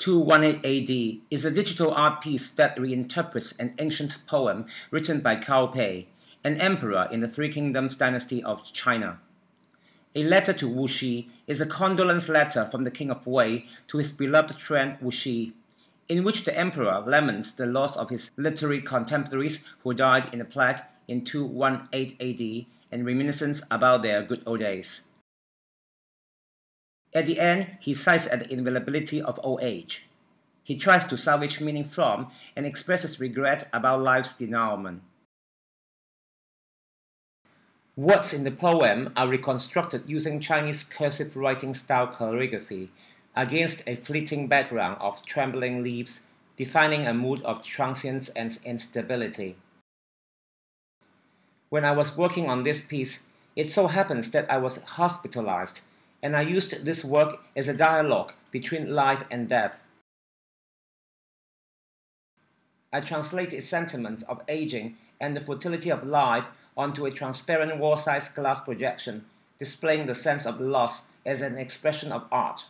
218 AD is a digital art piece that reinterprets an ancient poem written by Cao Pi, an emperor in the Three Kingdoms dynasty of China. A letter to Wu Zhi is a condolence letter from the king of Wei to his beloved friend Wu Zhi, in which the emperor laments the loss of his literary contemporaries who died in a plague in 218 AD and reminiscence about their good old days. At the end, he sighs at the inevitability of old age. He tries to salvage meaning from and expresses regret about life's denouement. Words in the poem are reconstructed using Chinese cursive writing style calligraphy against a fleeting background of trembling leaves, defining a mood of transience and instability. When I was working on this piece, it so happens that I was hospitalized and I used this work as a dialogue between life and death. I translated sentiments of aging and the futility of life onto a transparent wall-sized glass projection, displaying the sense of loss as an expression of art.